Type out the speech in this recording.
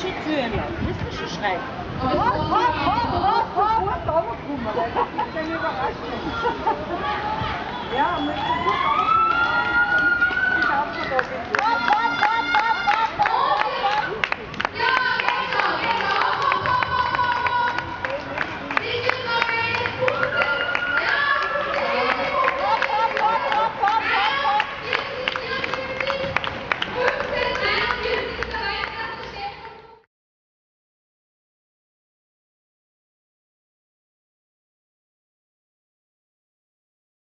Russische Zürner, russische Schreiben. Hopp, hopp, hopp, hopp, hopp, hopp, hopp, hopp, hopp, hopp, hopp, hopp, hopp, hopp, hopp, hopp,